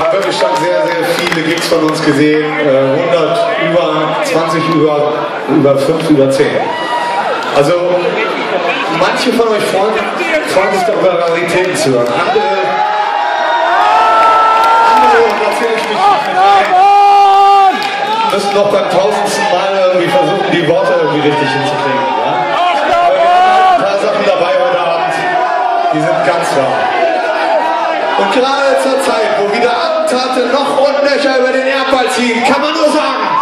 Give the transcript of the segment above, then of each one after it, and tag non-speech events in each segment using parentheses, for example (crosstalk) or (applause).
Haben wirklich schon sehr, sehr viele Gigs von uns gesehen. Äh, 100, über 20, über, über 5, über 10. Also, manche von euch freuen, freuen sich darüber, Raritäten zu hören. Andere, andere da zähle ich mich nicht müssen noch beim tausendsten Mal irgendwie versuchen, die Worte irgendwie richtig hinzukriegen. Ja? Ein paar Sachen dabei heute Abend, die sind ganz wahr. Gerade zur Zeit, wo wieder Attentate noch und über den Erdball ziehen, kann man nur sagen,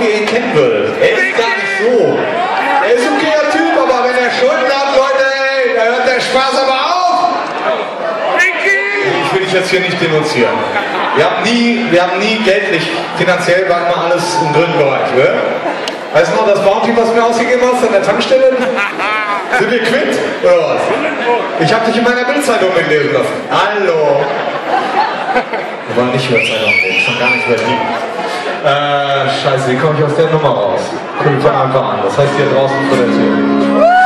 ob ihr ihn kennen würdet. Er ist gar nicht so. Er ist ein okayer Typ, aber wenn er Schulden hat, Leute, ey, da hört der Spaß aber auf. Ich will dich jetzt hier nicht denunzieren. Wir haben nie, wir haben nie geldlich, finanziell war immer alles im grünen Bereich. Ne? Weißt du noch das Bounty, was du mir ausgegeben hast an der Tankstelle? (laughs) Sind wir quitt? Oder was? Ich habe dich in meiner Bildzeitung mitlesen lassen. Hallo. (laughs) Wir wollen nicht über Zeitung reden, schon gar nicht über die. Äh, scheiße, wie komme ich aus der Nummer raus? Guck, wir einfach an. Das heißt hier draußen vor der Tür.